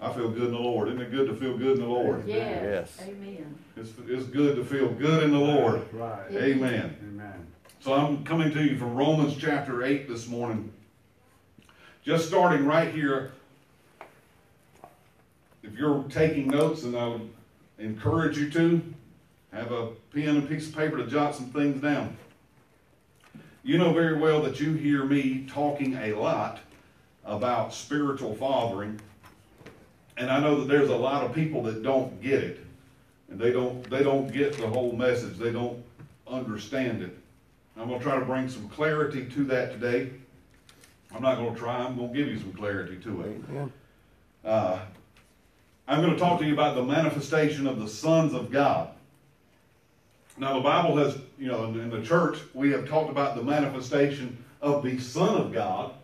I feel good in the Lord. Isn't it good to feel good in the Lord? Yes. Yes. Amen. It's, it's good to feel good in the Lord. Right. Amen. Amen. So I'm coming to you from Romans chapter 8 this morning. Just starting right here. If you're taking notes, and I would encourage you to, have a pen and piece of paper to jot some things down. You know very well that you hear me talking a lot about spiritual fathering. And I know that there's a lot of people that don't get it. And they don't they don't get the whole message. They don't understand it. I'm going to try to bring some clarity to that today. I'm not going to try, I'm going to give you some clarity to it. Uh, I'm going to talk to you about the manifestation of the sons of God. Now, the Bible has, you know, in, in the church, we have talked about the manifestation of the Son of God.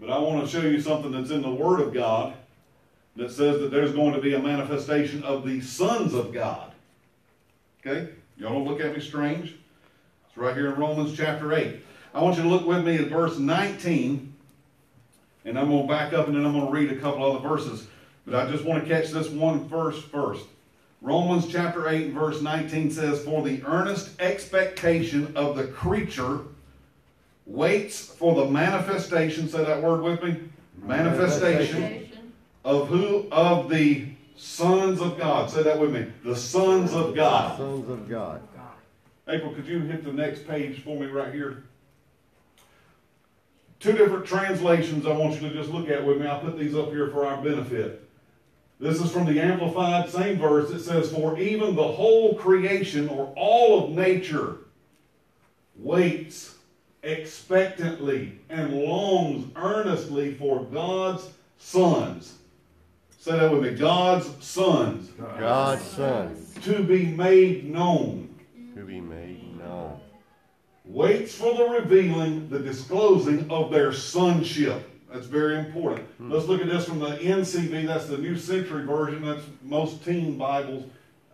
But I want to show you something that's in the Word of God that says that there's going to be a manifestation of the sons of God. Okay? Y'all don't look at me strange. It's right here in Romans chapter 8. I want you to look with me at verse 19. And I'm going to back up and then I'm going to read a couple other verses. But I just want to catch this one verse first. Romans chapter 8 verse 19 says, For the earnest expectation of the creature waits for the manifestation, say that word with me, manifestation Manifestation. Of who? Of the sons of God. Say that with me. The sons of God. Sons of God. April, could you hit the next page for me right here? Two different translations I want you to just look at with me. I'll put these up here for our benefit. This is from the Amplified, same verse. It says, For even the whole creation or all of nature waits expectantly and longs earnestly for God's sons. Say that with me God's sons God's sons to be made known. to be made known. waits for the revealing, the disclosing of their sonship. That's very important. Let's look at this from the NCV. That's the New Century Version. That's most teen Bibles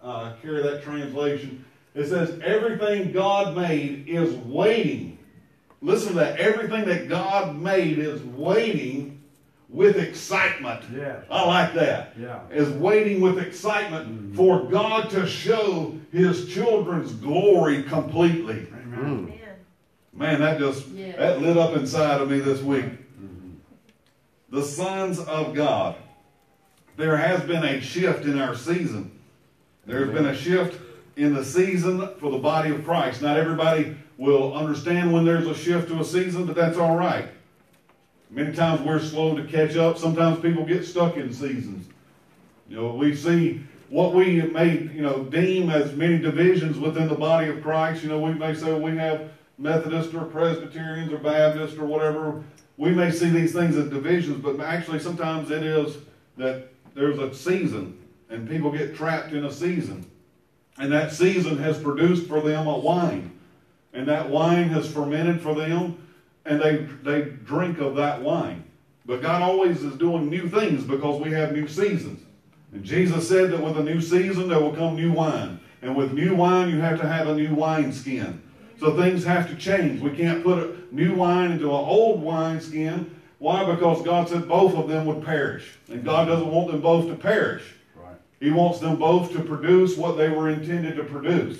uh, carry that translation. It says everything God made is waiting. Listen to that. Everything that God made is waiting with excitement. Yeah. I like that. Yeah. Is waiting with excitement mm-hmm. for God to show His children's glory completely. Amen. Mm. Amen. Man, that just Yeah. that lit up inside of me this week. Mm-hmm. The sons of God. There has been a shift in our season. There's been a shift in the season for the body of Christ. Not everybody will understand when there's a shift to a season, but that's all right. Many times we're slow to catch up. Sometimes people get stuck in seasons. You know, we see what we may, you know, deem as many divisions within the body of Christ. You know, we may say we have Methodists or Presbyterians or Baptists or whatever. We may see these things as divisions, but actually sometimes it is that there's a season and people get trapped in a season. And that season has produced for them a wine. And that wine has fermented for them, and they, they drink of that wine. But God always is doing new things because we have new seasons. And Jesus said that with a new season there will come new wine. And with new wine you have to have a new wineskin. So things have to change. We can't put a new wine into an old wineskin. Why? Because God said both of them would perish. And God doesn't want them both to perish. Right. He wants them both to produce what they were intended to produce.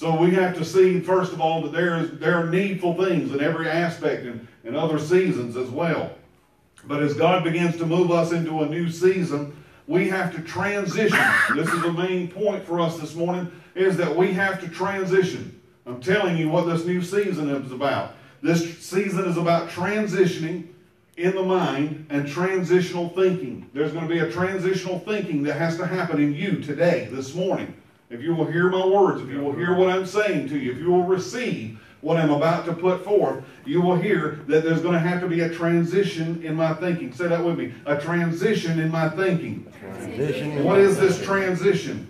So we have to see, first of all, that there is there are needful things in every aspect and in other seasons as well. But as God begins to move us into a new season, we have to transition. this is the main point for us this morning, is that we have to transition. I'm telling you what this new season is about. This season is about transitioning in the mind and transitional thinking. There's going to be a transitional thinking that has to happen in you today, this morning. If you will hear my words, if you will hear what I'm saying to you, if you will receive what I'm about to put forth, you will hear that there's going to have to be a transition in my thinking. Say that with me. A transition in my thinking. Transition. What is this transition?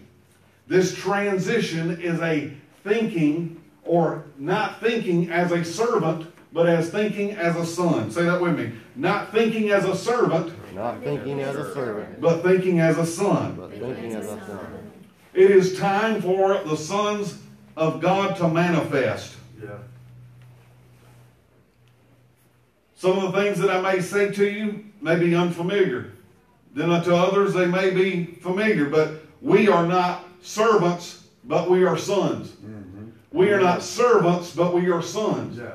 This transition is a thinking or not thinking as a servant, but as thinking as a son. Say that with me. Not thinking as a servant, Not thinking as a servant, but thinking as a son. but thinking as a son. It is time for the sons of God to manifest. Yeah. Some of the things that I may say to you may be unfamiliar. then unto others they may be familiar, but we are not servants, but we are sons. Mm-hmm. We are not servants, but we are sons. Yes.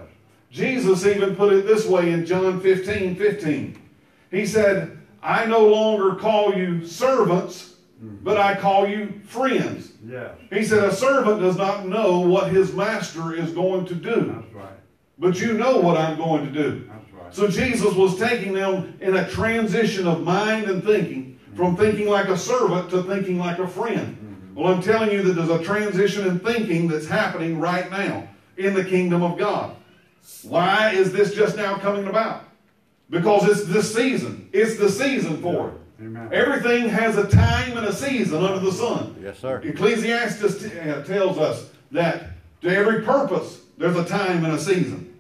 Jesus even put it this way in John 15 15. He said, I no longer call you servants, Mm-hmm. but I call you friends. Yes. He said, A servant does not know what his master is going to do, That's right. but you know what I'm going to do. That's right. So Jesus was taking them in a transition of mind and thinking from mm-hmm. thinking like a servant to thinking like a friend. Mm-hmm. Well, I'm telling you that there's a transition in thinking that's happening right now in the kingdom of God. Why is this just now coming about? Because it's this season. It's the season for it. Amen. Everything has a time and a season under the sun. Yes, sir. Ecclesiastes t- uh, tells us that to every purpose there's a time and a season.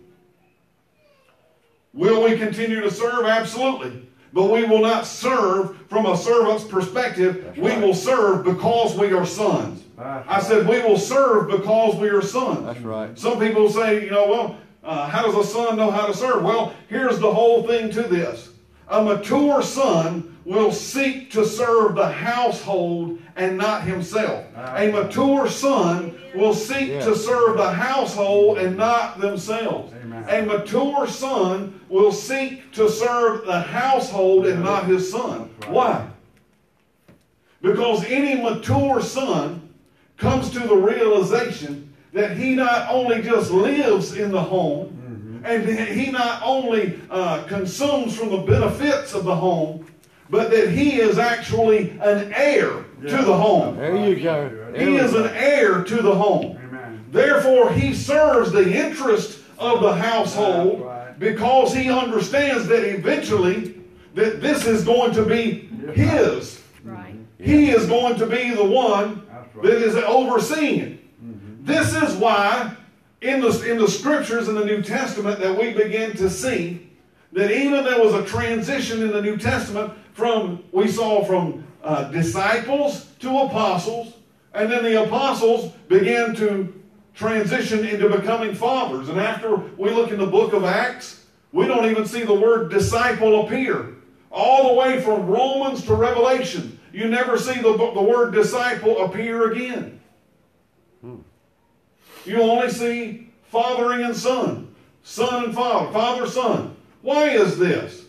Will we continue to serve? Absolutely. But we will not serve from a servant's perspective. That's we right. will serve because we are sons. That's I said we will serve because we are sons. That's right. Some people say, you know, well, uh, how does a son know how to serve? Well, here's the whole thing to this. A mature son will seek to serve the household and not himself. A mature son will seek Yeah. to serve the household and not themselves. Amen. A mature son will seek to serve the household and not his son. Right. Why? Because any mature son comes to the realization that he not only just lives in the home, and he not only uh, consumes from the benefits of the home, but that he is actually an heir Yeah. to the home. There you go. There He is go. an heir to the home. Amen. Therefore, he serves the interest of the household That's right. because he understands that eventually that this is going to be his. Right. He is going to be the one That's right. that is overseeing it. This is why in the, in the scriptures in the New Testament that we begin to see that even there was a transition in the New Testament from, we saw from uh, disciples to apostles, and then the apostles began to transition into becoming fathers. And after we look in the book of Acts, we don't even see the word disciple appear. All the way from Romans to Revelation, you never see the, the word disciple appear again. You only see fathering and son, son and father, father, son. Why is this?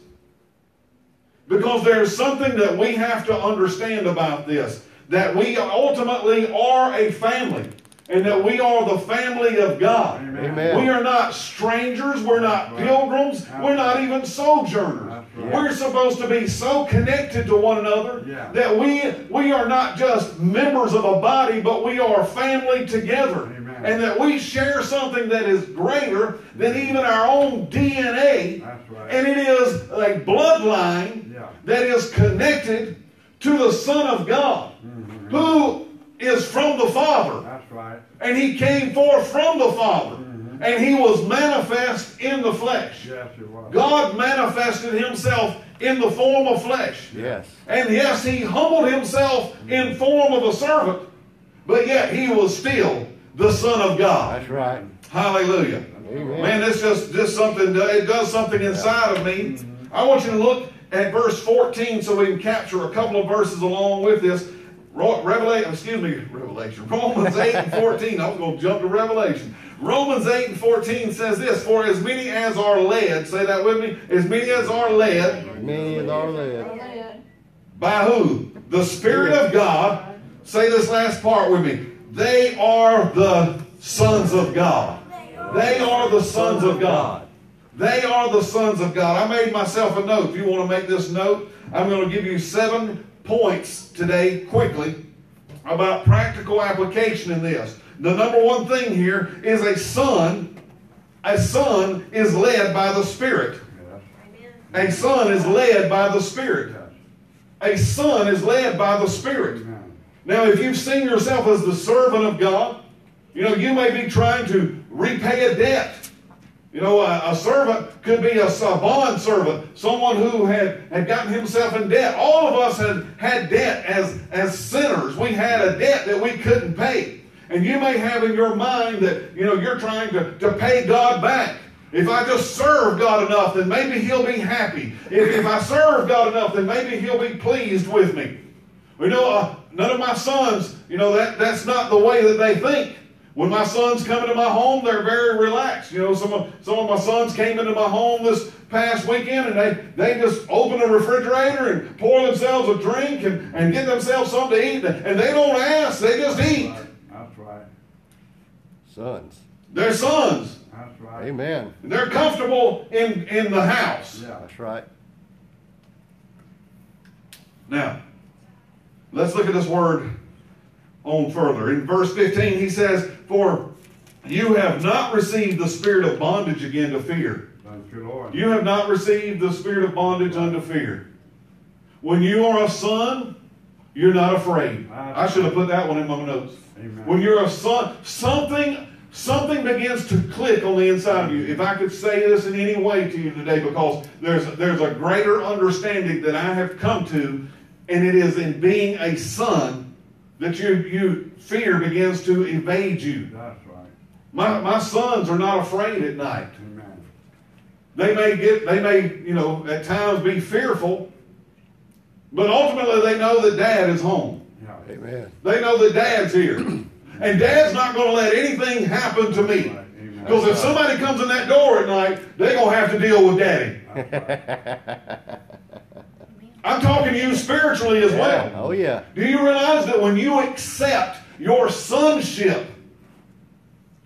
Because there's something that we have to understand about this that we ultimately are a family and that we are the family of God. Amen. We are not strangers, we're not pilgrims, we're not even sojourners. Right. We're supposed to be so connected to one another Yeah. that we we are not just members of a body, but we are family together. Amen. And that we share something that is greater than even our own DNA. Right. And it is a bloodline Yeah. that is connected to the Son of God, Mm-hmm. who is from the Father. That's right. And he came forth from the Father. And he was manifest in the flesh. Yes, it was. God manifested himself in the form of flesh. Yes. And yes, he humbled himself in form of a servant, but yet he was still the Son of God. That's right. Hallelujah. Amen. Man, this just this something it does something inside of me. Mm-hmm. I want you to look at verse 14 so we can capture a couple of verses along with this. Revelation, excuse me, Revelation. Romans 8 and 14. I was going to jump to Revelation. Romans 8 and 14 says this, For as many as are led, say that with me, as many as are led, Many as are led. Led. by who? The Spirit of God. Say this last part with me. They are the sons of God. They are the sons of God. They are the sons of God. I made myself a note. If you want to make this note, I'm going to give you seven points today quickly about practical application in this. The number one thing here is a son. A son is led by the Spirit. A son is led by the Spirit. A son is led by the Spirit. Now, if you've seen yourself as the servant of God, you know, you may be trying to repay a debt. You know, a, a servant could be a, a bond servant, someone who had, had gotten himself in debt. All of us had had debt as, as sinners. We had a debt that we couldn't pay. And you may have in your mind that, you know, you're trying to, to pay God back. If I just serve God enough, then maybe He'll be happy. If, if I serve God enough, then maybe He'll be pleased with me. You know, uh, none of my sons, you know, that, that's not the way that they think. When my sons come into my home, they're very relaxed. You know, some of, some of my sons came into my home this past weekend and they, they just open the refrigerator and pour themselves a drink and, and get themselves something to eat. And they don't ask, they just eat. That's right. Sons. They're sons. That's right. Amen. They're comfortable in, in the house. Yeah. That's right. Now, let's look at this word on further. In verse 15, he says, For you have not received the spirit of bondage again to fear. Thank you, Lord. You have not received the spirit of bondage unto fear. When you are a son, you're not afraid. I should have put that one in my notes. Amen. When you're a son, something something begins to click on the inside of you. If I could say this in any way to you today, because there's there's a greater understanding that I have come to, and it is in being a son that you you fear begins to evade you. That's right. My my sons are not afraid at night. Amen. They may get, they may, you know, at times be fearful, but ultimately they know that dad is home. Yeah. Amen. They know that dad's here. And dad's not going to let anything happen to me. Right. Amen. Because if somebody comes in that door at night, they're going to have to deal with daddy. I'm talking to you spiritually as well. Oh, yeah. Do you realize that when you accept your sonship,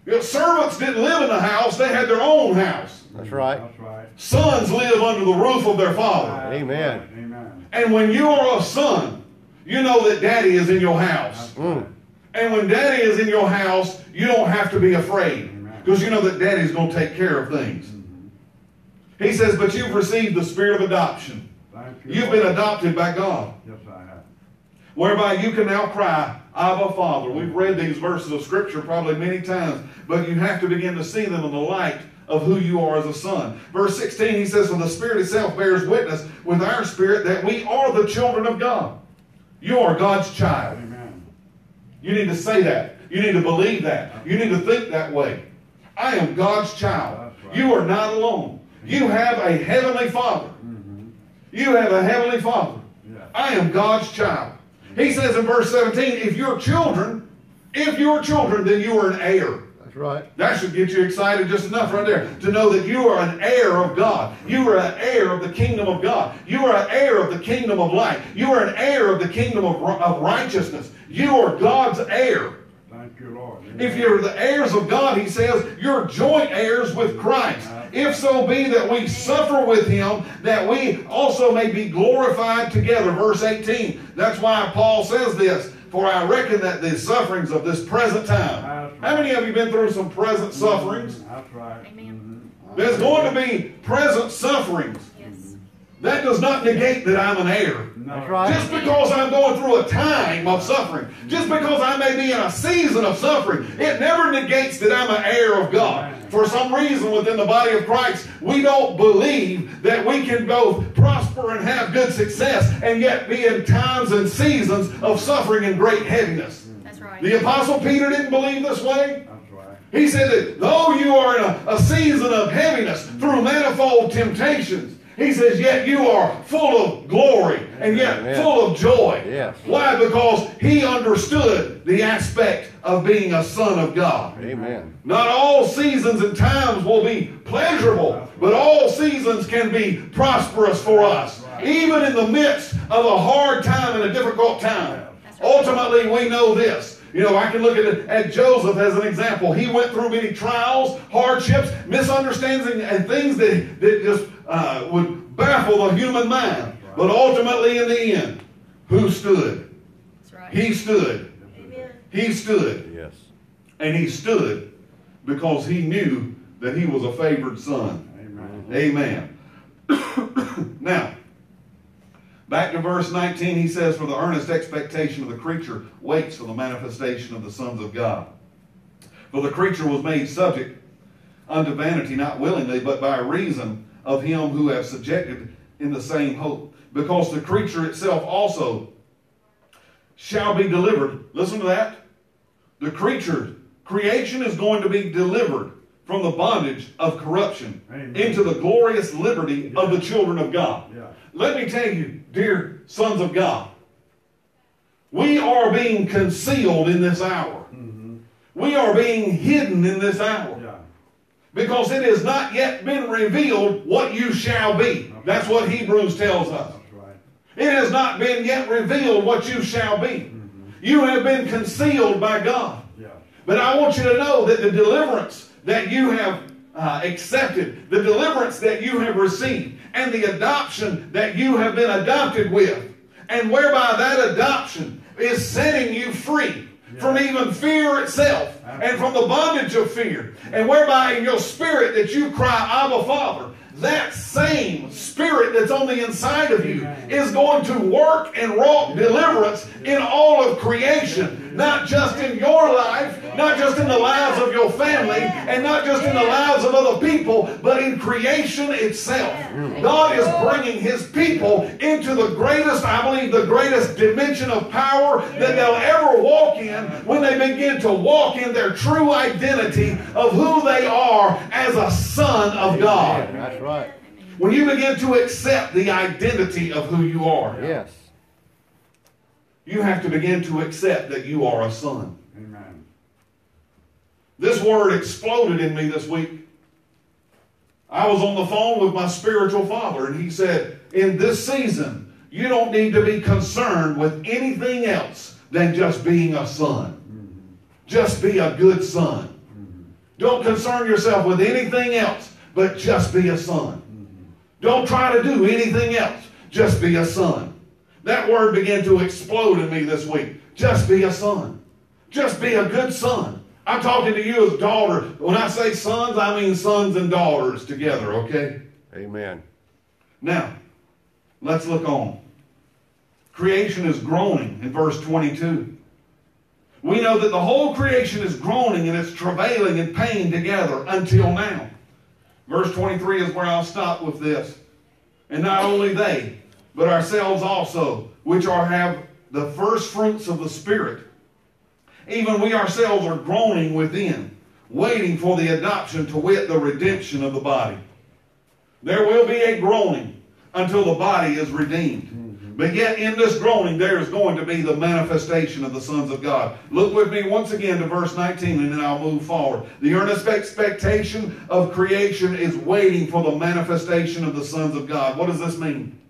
your servants didn't live in the house, they had their own house. That's right. That's right. Sons live under the roof of their father. Amen. Amen. And when you are a son, you know that daddy is in your house. Mm. And when daddy is in your house, you don't have to be afraid. Because you know that daddy's going to take care of things. He says, But you've received the spirit of adoption. You've been adopted by God, Yes, I have. whereby you can now cry, Abba, Father. We've read these verses of Scripture probably many times, but you have to begin to see them in the light of who you are as a son. Verse 16, he says, For the Spirit itself bears witness with our spirit that we are the children of God. You are God's child. Amen. You need to say that. You need to believe that. You need to think that way. I am God's child. Right. You are not alone. You have a heavenly Father. Mm-hmm. You have a heavenly Father. Yeah. I am God's child. He says in verse 17, if you're children, if you're children, then you are an heir. That's right. That should get you excited just enough right there to know that you are an heir of God. You are an heir of the kingdom of God. You are an heir of the kingdom of light. You are an heir of the kingdom of, of righteousness. You are God's heir. Thank you, Lord. If you're the heirs of God, he says, you're joint heirs with Christ. If so be that we suffer with him, that we also may be glorified together. Verse 18. That's why Paul says this. For I reckon that the sufferings of this present time. How many of you been through some present mm-hmm. sufferings? That's right. Amen. Mm-hmm. There's going to be present sufferings. Yes. That does not negate that I'm an heir. No. That's right. Just because I'm going through a time of suffering, just because I may be in a season of suffering, it never negates that I'm an heir of God. For some reason within the body of Christ, we don't believe that we can both prosper and have good success and yet be in times and seasons of suffering and great heaviness. That's right. The Apostle Peter didn't believe this way. He said that though you are in a, a season of heaviness through manifold temptations, he says, yet you are full of glory and yet Amen. full of joy. Yes. Why? Because he understood the aspect of being a son of God. Amen. Not all seasons and times will be pleasurable, but all seasons can be prosperous for us. Even in the midst of a hard time and a difficult time. Ultimately, we know this. You know, I can look at, at Joseph as an example. He went through many trials, hardships, misunderstandings, and things that, that just uh, would baffle the human mind. But ultimately, in the end, who stood? That's right. He stood. Amen. He stood. Yes. And he stood because he knew that he was a favored son. Amen. Amen. now, back to verse 19, he says, For the earnest expectation of the creature waits for the manifestation of the sons of God. For the creature was made subject unto vanity, not willingly, but by reason of him who have subjected in the same hope. Because the creature itself also shall be delivered. Listen to that. The creature, creation is going to be delivered from the bondage of corruption Amen. into the glorious liberty of the children of God. Let me tell you, dear sons of God, we are being concealed in this hour. Mm-hmm. We are being hidden in this hour Yeah. because it has not yet been revealed what you shall be. That's what Hebrews tells us. Right. It has not been yet revealed what you shall be. Mm-hmm. You have been concealed by God. Yeah. But I want you to know that the deliverance that you have uh, accepted, the deliverance that you have received, and the adoption that you have been adopted with, and whereby that adoption is setting you free from even fear itself and from the bondage of fear, and whereby in your spirit that you cry, Abba Father. That same spirit that's on the inside of you is going to work and wrought deliverance in all of creation, not just in your life, not just in the lives of your family, and not just in the lives of other people, but in creation itself. God is bringing His people into the greatest, I believe, the greatest dimension of power that they'll ever walk in when they begin to walk in their true identity of who they are as a son of God. That's right. When you begin to accept the identity of who you are, Yes. You have to begin to accept that you are a son. Amen. This word exploded in me this week. I was on the phone with my spiritual father, and he said, In this season, you don't need to be concerned with anything else than just being a son. Mm-hmm. Just be a good son. Mm-hmm. Don't concern yourself with anything else, but just be a son. Mm-hmm. Don't try to do anything else. Just be a son. That word began to explode in me this week. Just be a son. Just be a good son. I'm talking to you as daughter. When I say sons, I mean sons and daughters together, okay? Amen. Now, let's look on. Creation is groaning in verse 22. We know that the whole creation is groaning and it's travailing in pain together until now. Verse 23 is where I'll stop with this. And not only they, but ourselves also, which are have the first fruits of the Spirit. Even we ourselves are groaning within, waiting for the adoption to wit the redemption of the body. There will be a groaning until the body is redeemed. Mm-hmm. But yet, in this groaning, there is going to be the manifestation of the sons of God. Look with me once again to verse 19, and then I'll move forward. The earnest expectation of creation is waiting for the manifestation of the sons of God. What does this mean?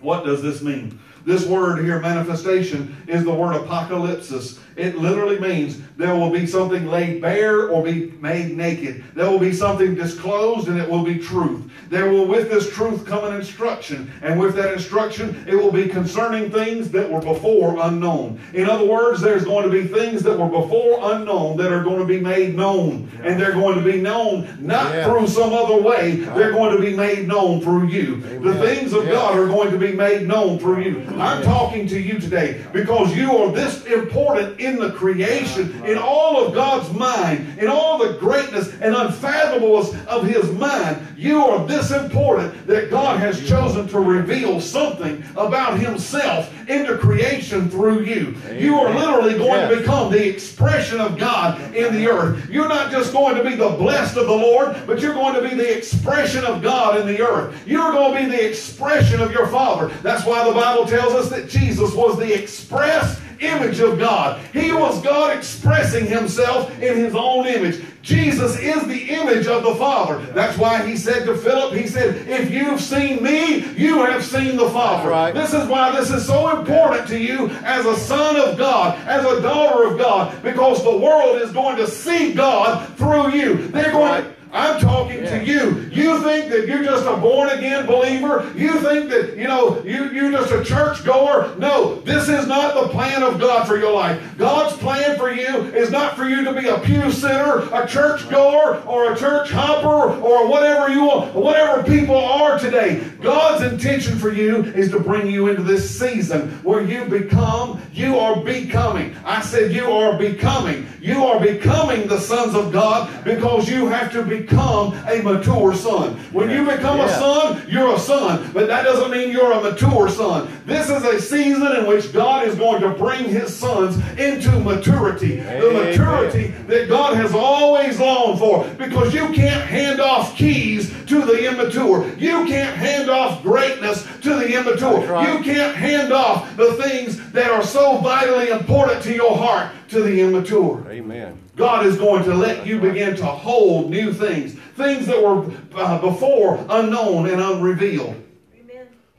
What does this mean? This word here, manifestation, is the word apocalypsis. It literally means there will be something laid bare or be made naked. There will be something disclosed and it will be truth. There will, with this truth, come an instruction. And with that instruction, it will be concerning things that were before unknown. In other words, there's going to be things that were before unknown that are going to be made known. And they're going to be known not Yeah. through some other way, they're going to be made known through you. The things of Yeah. God are going to be made known through you. I'm talking to you today because you are this important in the creation, in all of God's mind, in all the greatness and unfathomableness of His mind. You are this important that God has chosen to reveal something about Himself into creation through you. You are literally going to become the expression of God in the earth. You're not just going to be the blessed of the Lord, but you're going to be the expression of God in the earth. You're going to be the expression of your Father. That's why the Bible tells us that Jesus was the express image of God. He was God expressing himself in his own image. Jesus is the image of the Father. That's why he said to Philip, he said, if you've seen me, you have seen the Father. Right. This is why this is so important to you as a son of God, as a daughter of God, because the world is going to see God through you. They're going right. to I'm talking Yeah. to you. You think that you're just a born again believer? You think that, you know, you, you're just a church goer? No, this is not the plan of God for your life. God's plan for you is not for you to be a pew sitter, a church goer, or a church hopper, or whatever you want, whatever people are today. God's intention for you is to bring you into this season where you become, you are becoming. I said you are becoming. You are becoming the sons of God because you have to become a mature son. When you become a son, you're a son, but that doesn't mean you're a mature son. This is a season in which God is going to bring his sons into maturity. The maturity that God has always longed for. Because you can't hand off keys to the immature. You can't hand off greatness to the immature. Right. You can't hand off the things that are so vitally important to your heart to the immature. Amen. God is going to let you begin to hold new things, things that were uh, before unknown and unrevealed.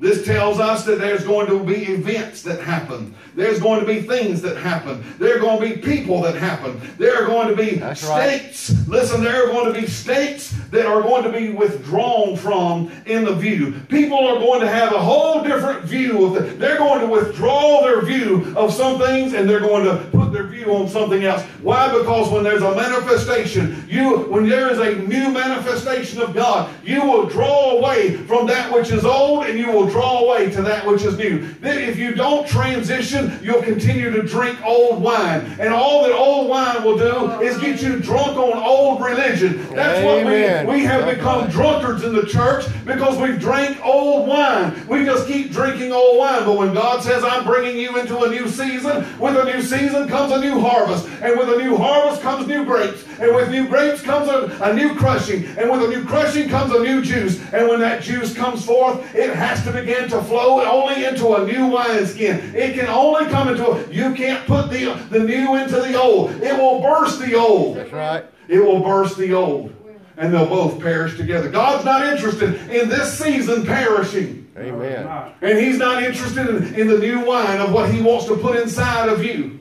This tells us that there's going to be events that happen. There's going to be things that happen. There are going to be people that happen. There are going to be That's right. states. Listen, there are going to be states that are going to be withdrawn from in the view. People are going to have a whole different view of it. They're going to withdraw their view of some things and they're going to put their view on something else. Why? Because when there's a manifestation, you when there is a new manifestation of God, you will draw away from that which is old and you will draw away to that which is new. Then if you don't transition, you'll continue to drink old wine. And all that old wine will do is get you drunk on old religion. That's Amen. what we, we have That's become right. drunkards in the church because we've drank old wine. We just keep drinking old wine. But when God says, I'm bringing you into a new season, with a new season comes a new harvest. And with a new harvest comes new grapes. And with new grapes comes a, a new crushing. And with a new crushing comes a new juice. And when that juice comes forth, it has to begin to flow only into a new wineskin. It can only come into a, you can't put the, the new into the old. It will burst the old That's right. it will burst the old, and they'll both perish together. God's not interested in this season perishing, Amen. And He's not interested in, in the new wine of what He wants to put inside of you.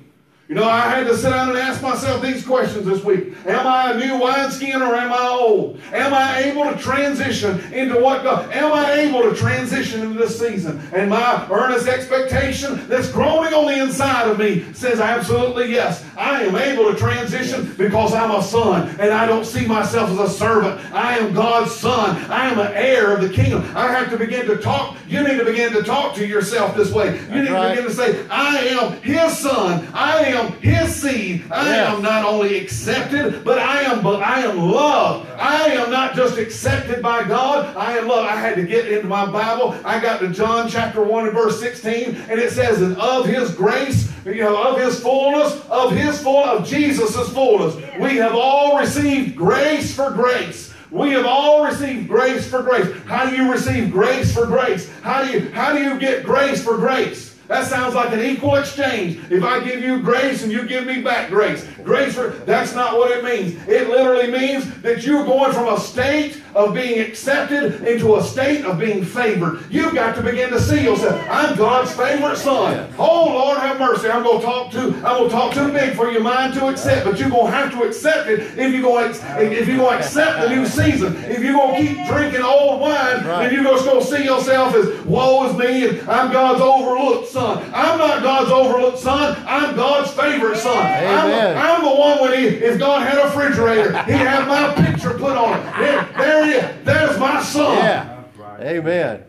You know, I had to sit down and ask myself these questions this week. Am I a new wineskin or am I old? Am I able to transition into what God, am I able to transition into this season? And my earnest expectation that's growing on the inside of me says absolutely yes. I am able to transition because I'm a son and I don't see myself as a servant. I am God's son. I am an heir of the kingdom. I have to begin to talk. You need to begin to talk to yourself this way. You need to right. begin to say, I am his son. I am his seed. I Yes. am not only accepted, but I am but I am loved. I am not just accepted by God. I am loved. I had to get into my Bible. I got to John chapter 1 and verse 16, and it says, and of his grace, you know, of his fullness, of his full, of Jesus' fullness, we have all received grace for grace. We have all received grace for grace. How do you receive grace for grace? How do you how do you get grace for grace? That sounds like an equal exchange. If I give you grace and you give me back grace, grace for that's not what it means. It literally means that you're going from a state of being accepted into a state of being favored. You've got to begin to see yourself. I'm God's favorite son. Oh Lord, have mercy. I'm going to talk to I'm to talk too big for your mind to accept, but you're going to have to accept it if you're going to if you're going to accept the new season. If you're going to keep drinking old wine, then you're just going to see yourself as woe is me and I'm God's overlooked son. I'm not God's overlooked son. I'm God's favorite son. I'm, I'm the one when he, if God had a refrigerator, he'd have my picture put on it. There, there he is. There's my son. Yeah. Right. Amen.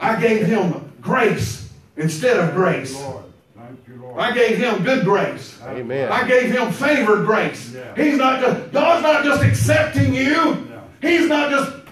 I gave him grace instead of grace. Lord. Thank you, Lord. I gave him good grace. Amen. I gave him favored grace. Yeah. He's not just God's not just accepting you. He's not just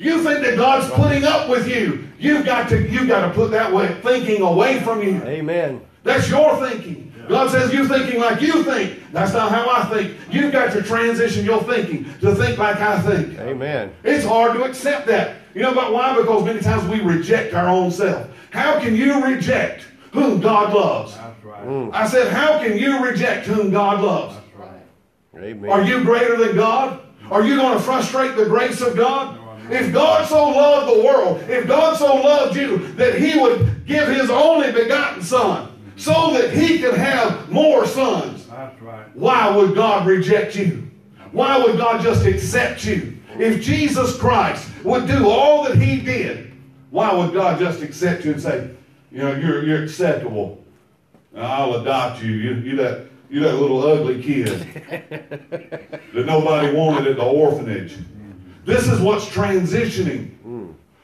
you think that God's putting up with you. You've got to you've got to put that way thinking away from you. Amen. That's your thinking. God says you thinking like you think. That's not how I think. You've got to transition your thinking to think like I think. Amen. It's hard to accept that. You know about why? Because many times we reject our own self. How can you reject whom God loves? That's right. Mm. I said, how can you reject whom God loves? That's right. Amen. Are you greater than God? Are you going to frustrate the grace of God? If God so loved the world, if God so loved you that he would give his only begotten son so that he could have more sons, right. why would God reject you? Why would God just accept you? If Jesus Christ would do all that he did, why would God just accept you and say, you know, you're, you're acceptable. I'll adopt you. You, you that you that little ugly kid that nobody wanted at the orphanage. This is what's transitioning.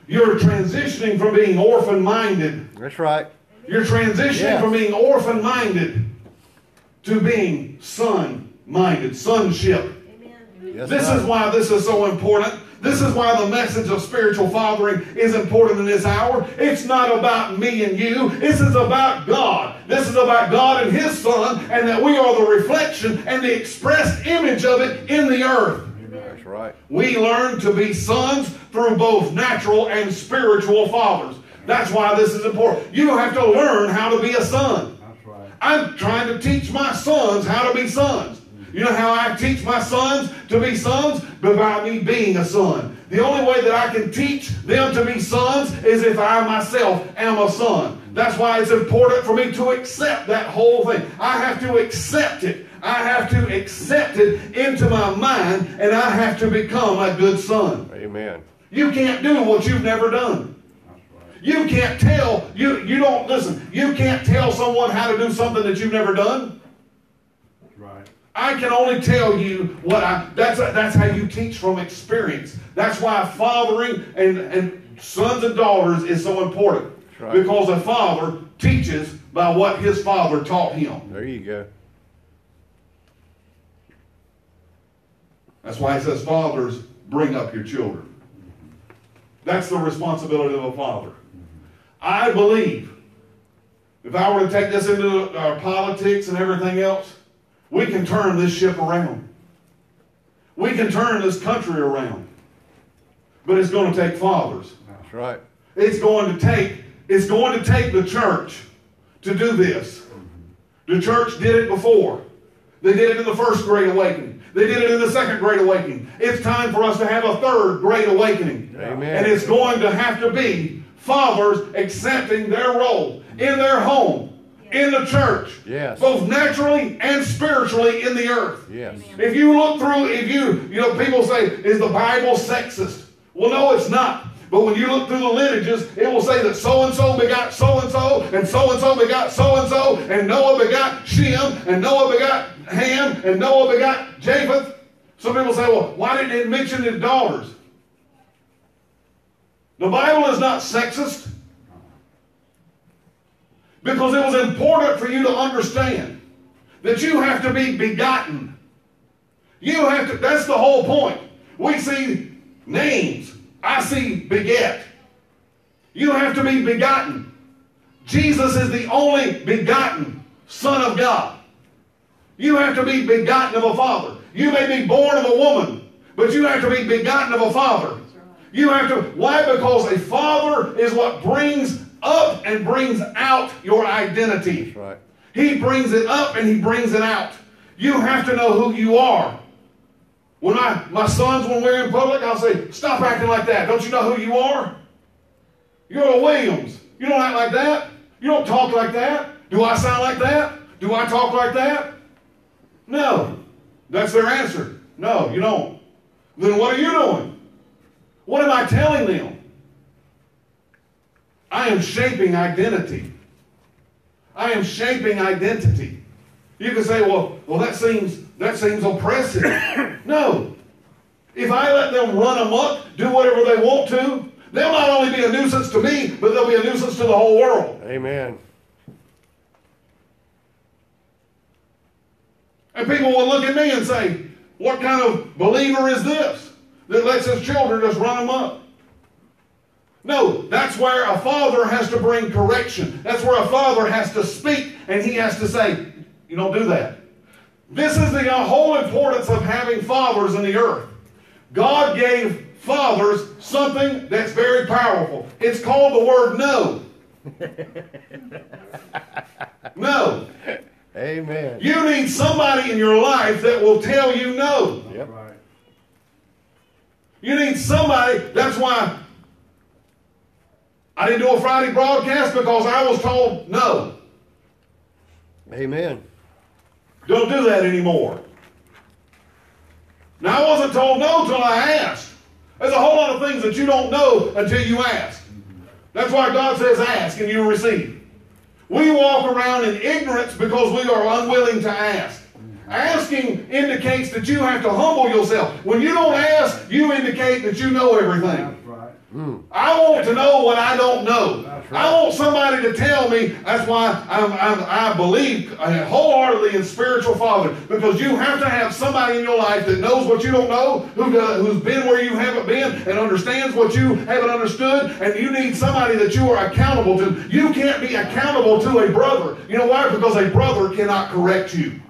You're transitioning from being orphan minded. That's right. You're transitioning Yeah. from being orphan minded to being son minded, sonship. Amen. Yes, This is why this is so important This is why the message of spiritual fathering is important in this hour. It's not about me and you. This is about God. This is about God and His Son, and that we are the reflection and the expressed image of it in the earth. Right. We learn to be sons through both natural and spiritual fathers. That's why this is important. You have to learn how to be a son. That's right. I'm trying to teach my sons how to be sons. You know how I teach my sons to be sons? By me being a son. The only way that I can teach them to be sons is if I myself am a son. That's why it's important for me to accept that whole thing. I have to accept it. I have to accept it into my mind, and I have to become a good son. Amen. You can't do what you've never done. Right. You can't tell, you, you don't, listen, you can't tell someone how to do something that you've never done. Right. I can only tell you what I, that's, that's how you teach from experience. That's why fathering and, and sons and daughters is so important. right. Because a father teaches by what his father taught him. There you go. That's why it says, fathers, bring up your children. That's the responsibility of a father. I believe if I were to take this into our politics and everything else, we can turn this ship around. We can turn this country around. But it's going to take fathers. That's right. It's going to take, it's going to take the church to do this. The church did it before. They did it in the first Great Awakening. They did it in the second Great Awakening. It's time for us to have a third Great Awakening. Amen. And it's going to have to be fathers accepting their role in their home, in the church, Yes. both naturally and spiritually in the earth. Yes. If you look through, if you, you know, people say, is the Bible sexist? Well, no, it's not. But when you look through the lineages, it will say that so and so begot so and so, and so and so begot so and so, and Noah begot Shem, and Noah begot Ham, and Noah begot Japheth. Some people say, well, why didn't it mention his daughters? The Bible is not sexist because it was important for you to understand that you have to be begotten. You have to, that's the whole point. We see names. I see beget. You have to be begotten. Jesus is the only begotten Son of God. You have to be begotten of a father. You may be born of a woman, but you have to be begotten of a father. You have to, why? Because a father is what brings up and brings out your identity. That's right. He brings it up and he brings it out. You have to know who you are. When I, my sons, when we're in public, I'll say, stop acting like that. Don't you know who you are? You're a Williams. You don't act like that. You don't talk like that. Do I sound like that? Do I talk like that? No. That's their answer. No, you don't. Then what are you doing? What am I telling them? I am shaping identity. I am shaping identity. You can say, well, well, that seems that seems oppressive. no. If I let them run amok, do whatever they want to, they'll not only be a nuisance to me, but they'll be a nuisance to the whole world. Amen. And people will look at me and say, what kind of believer is this that lets his children just run them up? No, that's where a father has to bring correction. That's where a father has to speak and he has to say, you don't do that. This is the whole importance of having fathers in the earth. God gave fathers something that's very powerful. It's called the word no. no. Amen. You need somebody in your life that will tell you no. Yep. You need somebody. That's why I didn't do a Friday broadcast because I was told no. Amen. Don't do that anymore. Now, I wasn't told no until I asked. There's a whole lot of things that you don't know until you ask. That's why God says ask and you receive. We walk around in ignorance because we are unwilling to ask. Asking indicates that you have to humble yourself. When you don't ask, you indicate that you know everything. Right. I want to know what I don't know. That's I want somebody to tell me. That's why I'm, I'm, I believe wholeheartedly in spiritual father because you have to have somebody in your life that knows what you don't know, who does, who's been where you haven't been, and understands what you haven't understood. And you need somebody that you are accountable to. You can't be accountable to a brother. You know why? Because a brother cannot correct you.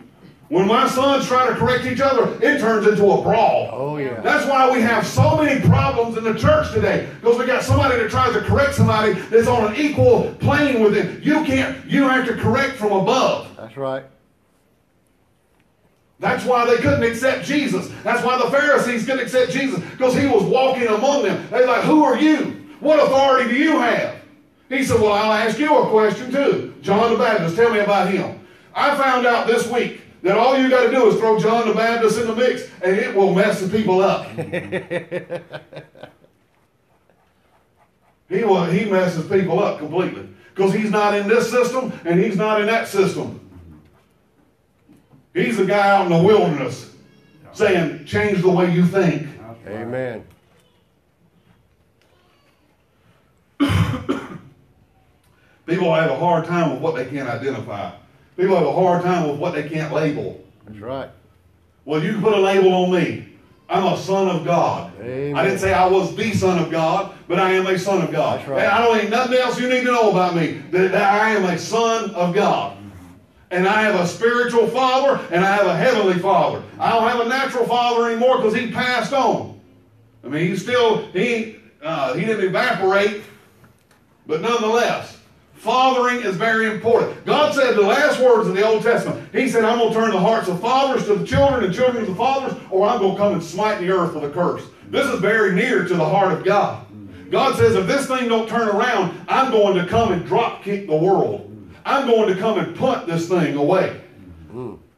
When my sons try to correct each other, it turns into a brawl. Oh, yeah. That's why we have so many problems in the church today. Because we got somebody that tries to correct somebody that's on an equal plane with it. You can't, you have to correct from above. That's right. That's why they couldn't accept Jesus. That's why the Pharisees couldn't accept Jesus. Because he was walking among them. They're like, who are you? What authority do you have? He said, well, I'll ask you a question too. John the Baptist, tell me about him. I found out this week that all you got to do is throw John the Baptist in the mix and it will mess the people up. He will, he messes people up completely because he's not in this system and he's not in that system. He's the guy out in the wilderness saying, "Change the way you think." Right. Amen. People have a hard time with what they can't identify. People have a hard time with what they can't label. That's right. Well, you can put a label on me. I'm a son of God. Amen. I didn't say I was the son of God, but I am a son of God. That's right. And I don't need nothing else you need to know about me. That, that I am a son of God. And I have a spiritual father and I have a heavenly father. I don't have a natural father anymore because he passed on. I mean, he still, he, uh, he didn't evaporate, but nonetheless, fathering is very important. God said the last words of the Old Testament, He said, I'm going to turn the hearts of fathers to the children and children to the fathers, or I'm going to come and smite the earth with a curse. This is very near to the heart of God. God says, if this thing don't turn around, I'm going to come and drop kick the world. I'm going to come and punt this thing away.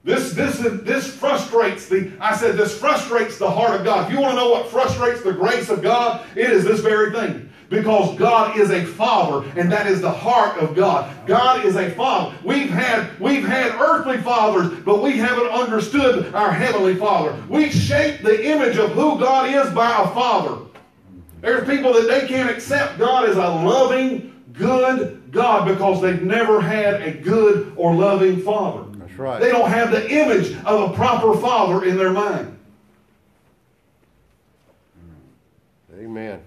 This, this, is, this frustrates the, I said, this frustrates the heart of God. If you want to know what frustrates the grace of God, it is this very thing. Because God is a father, and that is the heart of God. God is a father. We've had, we've had earthly fathers, but we haven't understood our heavenly father. We shape the image of who God is by a father. There's people that they can't accept God as a loving, good God because they've never had a good or loving father. That's right. They don't have the image of a proper father in their mind. Amen.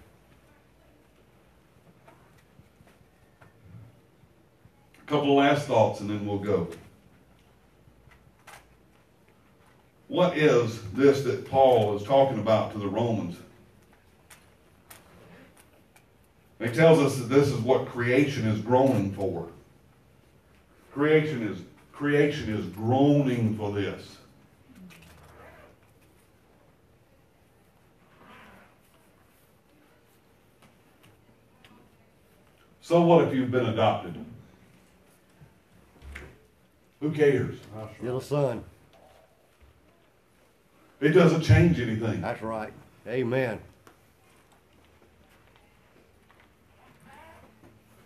Couple last thoughts and then we'll go. What is this that Paul is talking about to the Romans? He tells us that this is what creation is groaning for. Creation is creation is groaning for this. So what if you've been adopted? Who cares? That's right. You're the son. It doesn't change anything. That's right. Amen.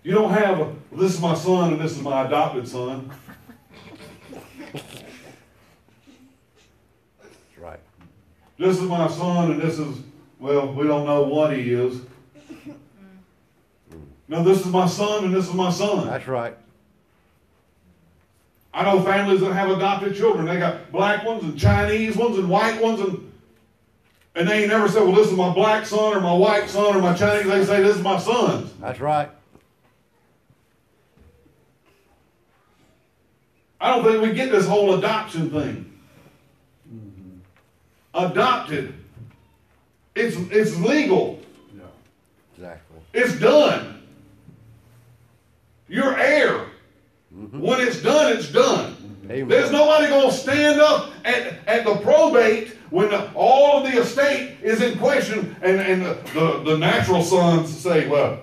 You don't have a, this is my son and this is my adopted son. That's right. This is my son and this is, well, we don't know what he is. Mm. No, this is my son and this is my son. That's right. I know families that have adopted children. They got black ones and Chinese ones and white ones and and they ain't never said, well, this is my black son or my white son or my Chinese. They say, this is my son's. That's right. I don't think we get this whole adoption thing. Mm-hmm. Adopted. It's, it's legal. Yeah. Exactly. It's done. You're heir. Mm-hmm. When it's done, it's done. Amen. There's nobody going to stand up at, at the probate when the, all of the estate is in question and, and the, the, the natural sons say, well,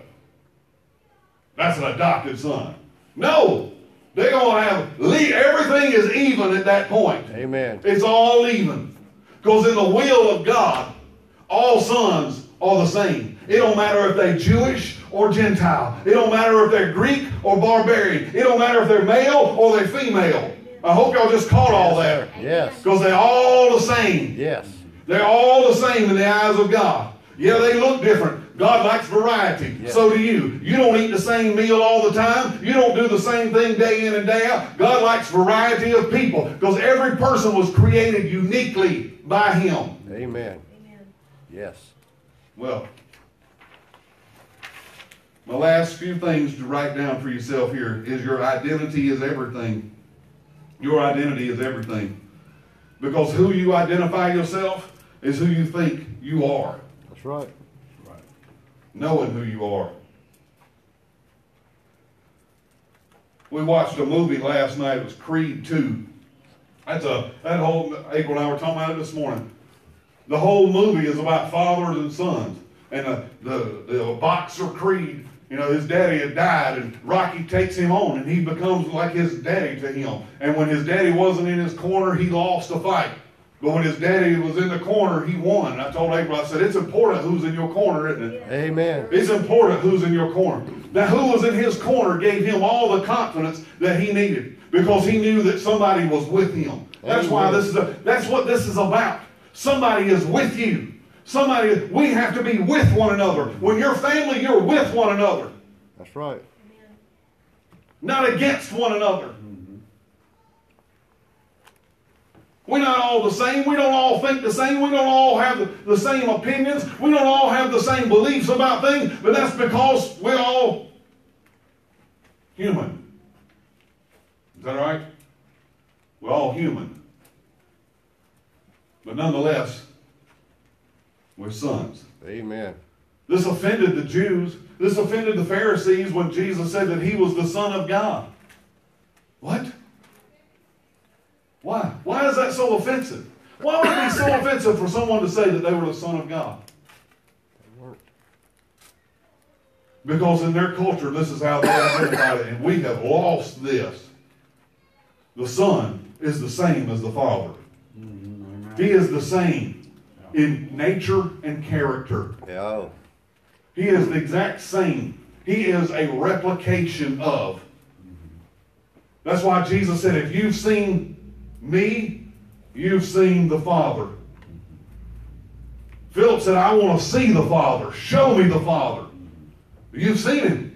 that's an adopted son. No. They're going to have, le- everything is even at that point. Amen. It's all even. Because in the will of God, all sons are the same. It don't matter if they're Jewish or Gentile. It don't matter if they're Greek or barbarian. It don't matter if they're male or they're female. I hope y'all just caught all that. Yes. Because they're all the same. Yes. They're all the same in the eyes of God. Yeah, they look different. God likes variety. Yeah. So do you. You don't eat the same meal all the time. You don't do the same thing day in and day out. God likes variety of people because every person was created uniquely by Him. Amen. Amen. Yes. Well, my last few things to write down for yourself here is your identity is everything. Your identity is everything. Because who you identify yourself is who you think you are, That's right. Right. knowing who you are. We watched a movie last night. It was Creed 2. That's a that whole April and I were talking about it this morning. The whole movie is about fathers and sons. And the, the, the boxer Creed, you know, his daddy had died, and Rocky takes him on, and he becomes like his daddy to him. And when his daddy wasn't in his corner, he lost the fight. But when his daddy was in the corner, he won. I told April, I said, it's important who's in your corner, isn't it? Amen. It's important who's in your corner. Now, who was in his corner gave him all the confidence that he needed because he knew that somebody was with him. That's why this is a, that's what this is about. Somebody is with you. Somebody, we have to be with one another. When you're family, you're with one another, That's right. not against one another. We're not all the same. We don't all think the same. We don't all have the, the same opinions. We don't all have the same beliefs about things, but that's because we're all human. Is that right? We're all human. But nonetheless, we're sons. Amen. This offended the Jews. This offended the Pharisees when Jesus said that he was the Son of God. What? Why? Why is that so offensive? Why would it be so offensive for someone to say that they were the Son of God? Because in their culture, this is how they identified it, and we have lost this. The Son is the same as the Father. He is the same in nature and character. Yeah. He is the exact same. He is a replication of. That's why Jesus said, if you've seen me, you've seen the Father. Philip said, I want to see the Father. Show me the Father. You've seen him.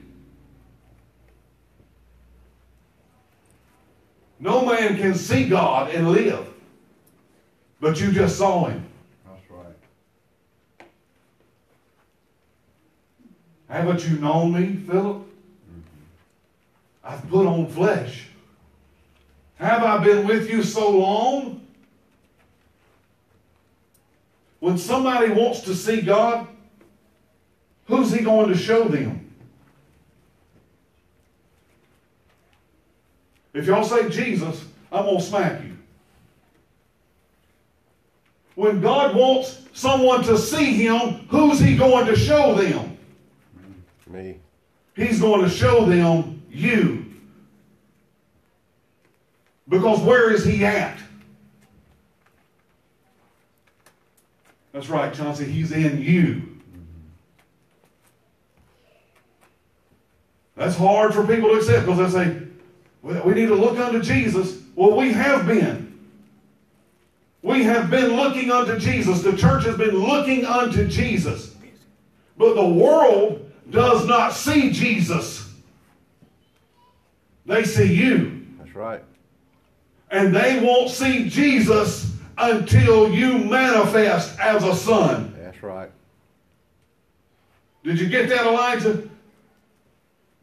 No man can see God and live. But you just saw him. That's right. Haven't you known me, Philip? I've put on flesh. Have I been with you so long? When somebody wants to see God, who's he going to show them? If y'all say Jesus, I'm going to smack you. When God wants someone to see him, who's he going to show them? Me. He's going to show them you. Because where is he at? That's right, Chauncey. He's in you. That's hard for people to accept because they say, well, we need to look unto Jesus. Well, we have been. We have been looking unto Jesus. The church has been looking unto Jesus. But the world does not see Jesus. They see you. That's right. And they won't see Jesus until you manifest as a son. That's right. Did you get that, Elijah?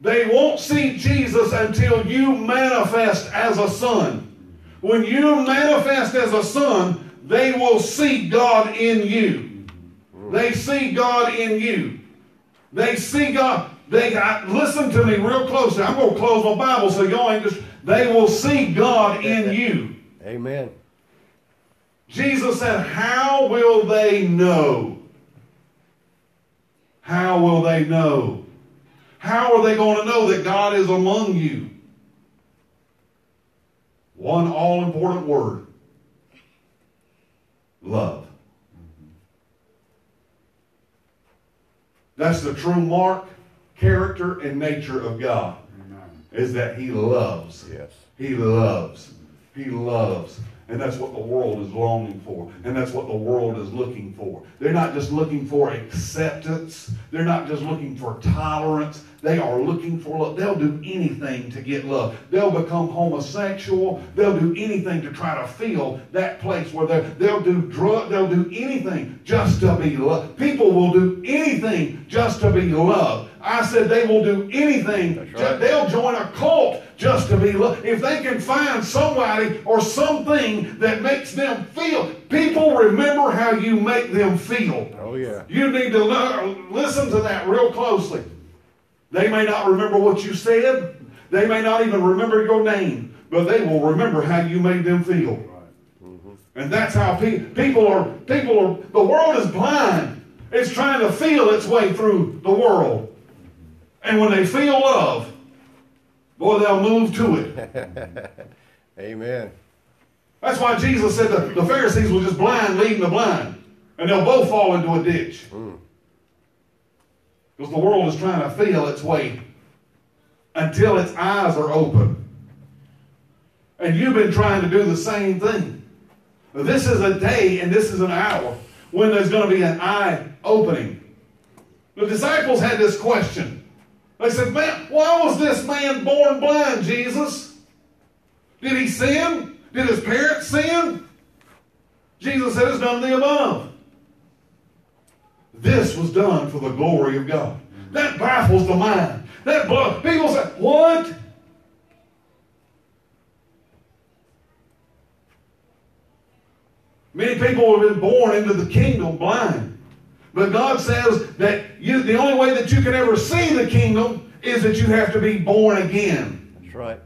They won't see Jesus until you manifest as a son. When you manifest as a son, they will see God in you. They see God in you. They see God. They I, listen to me real closely. I'm going to close my Bible so y'all ain't just. They will see God in you. Amen. Jesus said, How will they know? How will they know? How are they going to know that God is among you? One all important word love. That's the true mark, character, and nature of God Amen. is that He loves. Yes. He loves. He loves. And that's what the world is longing for. And that's what the world is looking for. They're not just looking for acceptance. They're not just looking for tolerance. They are looking for love. They'll do anything to get love. They'll become homosexual. They'll do anything to try to feel that place where they they'll do drug. They'll do anything just to be loved. People will do anything just to be loved. I said they will do anything. right. They'll join a cult just to be loved. If they can find somebody or something that makes them feel. People remember how you make them feel. Oh, yeah. You need to lo- listen to that real closely. They may not remember what you said. They may not even remember your name, but they will remember how you made them feel. Right. Mm-hmm. And that's how pe- people are. People are. The world is blind. It's trying to feel its way through the world. And when they feel love, boy, they'll move to it. Amen. That's why Jesus said the, the Pharisees were just blind leading the blind. And they'll both fall into a ditch. Mm. Because the world is trying to feel its way until its eyes are open. And you've been trying to do the same thing. This is a day and this is an hour when there's going to be an eye opening. The disciples had this question. They said, Man, why was this man born blind, Jesus? Did he sin? Did his parents sin? Jesus said it's none of the above. This was done for the glory of God. That baffles the mind. That blood. People say, what? Many people have been born into the kingdom blind. But God says that you, the only way that you can ever see the kingdom is that you have to be born again. That's right.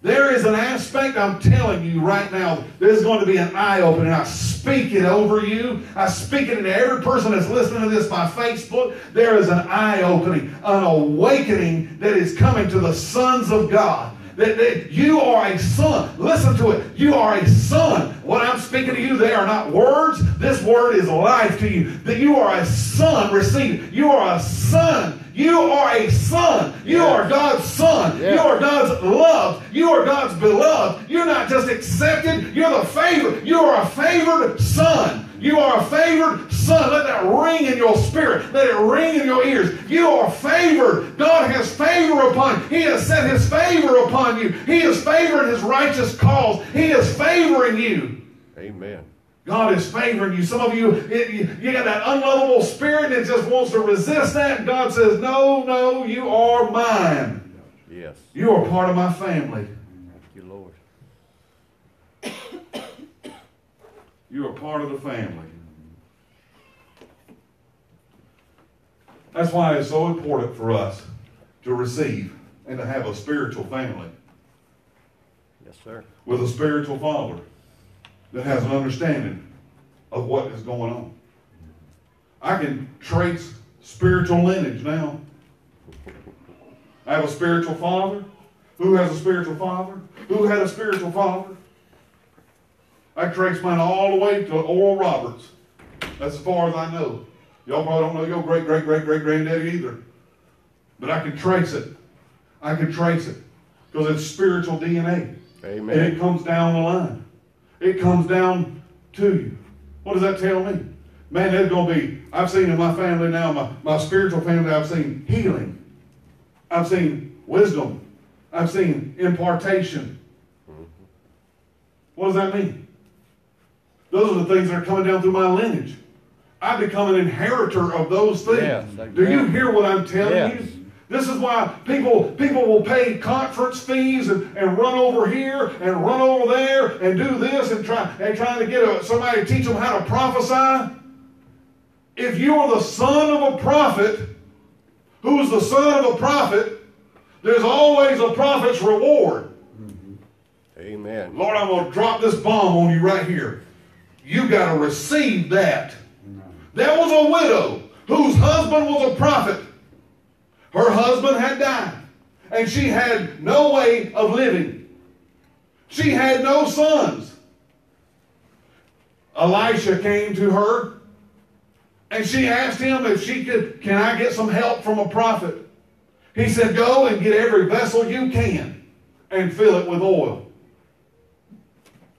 There is an aspect, I'm telling you right now, there's going to be an eye opening. I speak it over you. I speak it to every person that's listening to this by Facebook. There is an eye opening, an awakening that is coming to the sons of God. That, that you are a son. Listen to it. You are a son. What I'm speaking to you, they are not words. This word is life to you. That you are a son. Receive. You are a son. You are a son. You Yeah. are God's son. Yeah. You are God's loved. You are God's beloved. You're not just accepted, you're the favorite. You are a favored son. You are a favored son. Let that ring in your spirit. Let it ring in your ears. You are favored. God has favor upon you. He has set his favor upon you. He is favoring his righteous cause. He is favoring you. Amen. God is favoring you. Some of you, it, you, you got that unlovable spirit that just wants to resist that. And God says, No, no, you are mine. Yes. You are part of my family. Thank you, Lord. You are part of the family. That's why it's so important for us to receive and to have a spiritual family Yes, sir. with a spiritual father that has an understanding of what is going on. I can trace spiritual lineage now. I have a spiritual father. Who has a spiritual father? Who had a spiritual father? I trace mine all the way to Oral Roberts. That's as far as I know. Y'all probably don't know your great great great great granddaddy either. But I can trace it. I can trace it. Because it's spiritual DNA. And it comes down the line. It comes down to you. What does that tell me? Man, there's going to be, I've seen in my family now, my, my spiritual family, I've seen healing. I've seen wisdom. I've seen impartation. Mm-hmm. What does that mean? Those are the things that are coming down through my lineage. I become an inheritor of those things. Yes, Do you hear what I'm telling Yes. you? This is why people people will pay conference fees and, and run over here and run over there and do this and try and trying to get a, somebody to teach them how to prophesy. If you are the son of a prophet, who's the son of a prophet, there's always a prophet's reward. Mm-hmm. Amen. Lord, I'm going to drop this bomb on you right here. You got to receive that. There was a widow whose husband was a prophet. Her husband had died, and she had no way of living. She had no sons. Elisha came to her, and she asked him if she could, can I get some help from a prophet? He said, go and get every vessel you can and fill it with oil.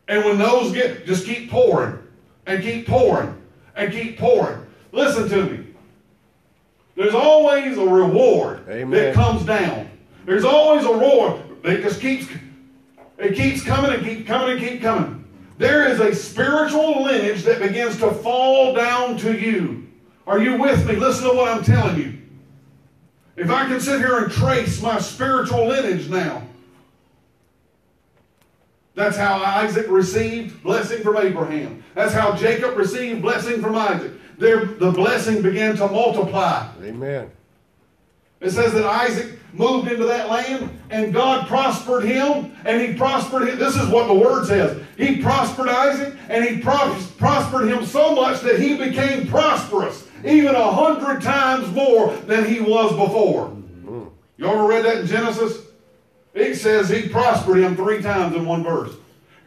And when those get, just keep pouring and keep pouring and keep pouring. Listen to me. There's always a reward Amen. that comes down. There's always a roar that just keeps, it keeps coming and keep coming and keep coming. There is a spiritual lineage that begins to fall down to you. Are you with me? Listen to what I'm telling you. If I can sit here and trace my spiritual lineage now, that's how Isaac received blessing from Abraham. That's how Jacob received blessing from Isaac. The blessing began to multiply. Amen. It says that Isaac moved into that land and God prospered him and he prospered him. This is what the word says. He prospered Isaac and he pros- prospered him so much that he became prosperous, even a hundred times more than he was before. Mm-hmm. You ever read that in Genesis? It says he prospered him three times in one verse.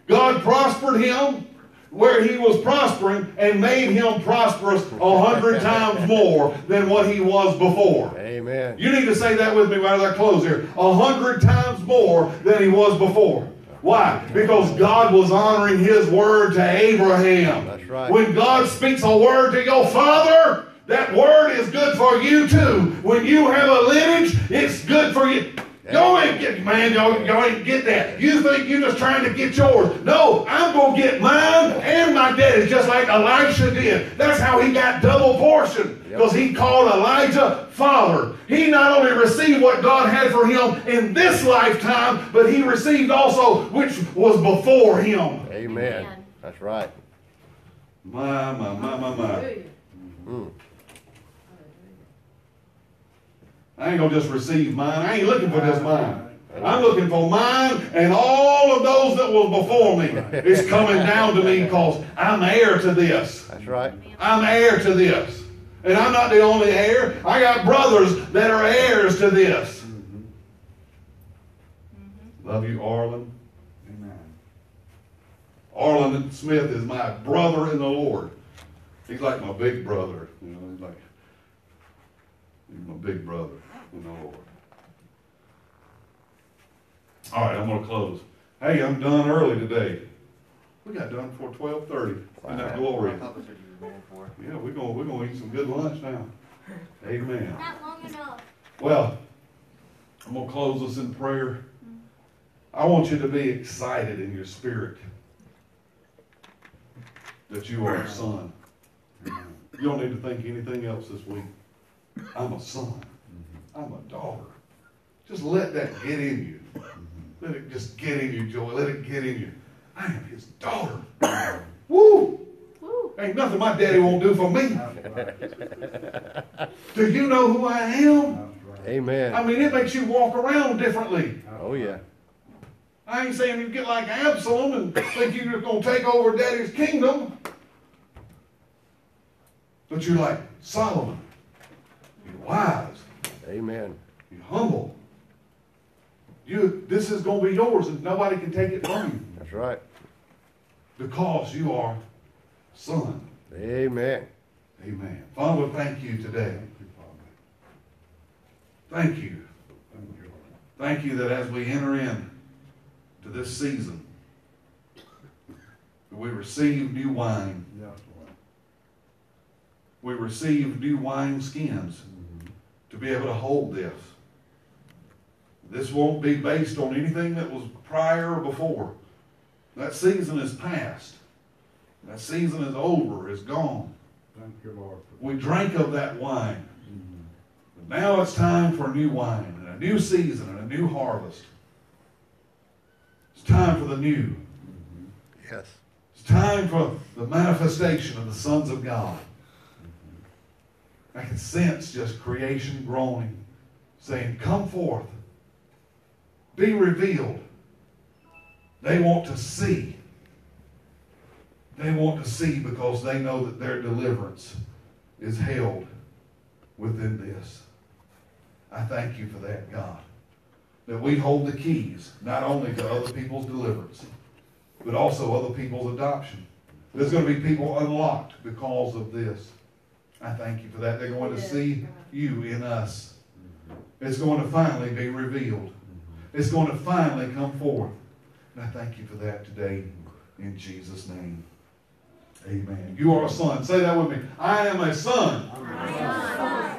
God prospered him where he was prospering and made him prosperous a hundred times more than what he was before. Amen. You need to say that with me right as I close here. A hundred times more than he was before. Why? Because God was honoring his word to Abraham. That's right. When God speaks a word to your father, that word is good for you too. When you have a lineage, it's good for you. Y'all ain't get, man, y'all, y'all ain't get that. You think you're just trying to get yours. No, I'm going to get mine and my daddy's just like Elisha did. That's how he got double portion because he called Elijah father. He not only received what God had for him in this lifetime, but he received also which was before him. Amen. Amen. That's right. My, my, my, my, my. Hallelujah. Mm. I ain't gonna just receive mine. I ain't looking for just mine. I'm looking for mine and all of those that was before me. It's coming down to me because I'm heir to this. That's right. I'm heir to this. And I'm not the only heir. I got brothers that are heirs to this. Love you, Arlen. Amen. Arlen Smith is my brother in the Lord. He's like my big brother. You know, he's like he's my big brother in the Lord. All right, I'm gonna close. Hey, I'm done early today. We got done before twelve thirty. Isn't that glory. Yeah, we're gonna we're gonna eat some good lunch now. Amen. Not long enough. Well, I'm going to close us in prayer. I want you to be excited in your spirit that you are a son. You don't need to think anything else this week. I'm a son. I'm a daughter. Just let that get in you. Let it just get in you, Joy. Let it get in you. I am his daughter. Woo! Woo. Ain't nothing my daddy won't do for me. Do you know who I am? Amen. I mean, it makes you walk around differently. Oh, yeah. I ain't saying you get like Absalom and think you're just going to take over daddy's kingdom. But you're like Solomon. You're wise. Amen. You're humble. You, this is going to be yours and nobody can take it from you That's right. because you are son. Amen. Amen. Father, thank you today. Thank you, Thank you. Thank you, Lord. Thank you that as we enter in to this season, we receive new wine. We receive new wine skins. To be able to hold this. This won't be based on anything that was prior or before. That season is past. That season is over, It's gone. Thank you, Lord. We drank of that wine. Mhm. But now it's time for new wine and a new season and a new harvest. It's time for the new. Yes. It's time for the manifestation of the sons of God. I can sense just creation groaning, saying, Come forth, be revealed. They want to see. They want to see because they know that their deliverance is held within this. I thank you for that, God. That we hold the keys, not only to other people's deliverance, but also other people's adoption. There's going to be people unlocked because of this. I thank you for that. They're going to see you in us. Mm-hmm. It's going to finally be revealed. Mm-hmm. It's going to finally come forth. And I thank you for that today. In Jesus' name. Amen. You are a son. Say that with me. I am a son. I am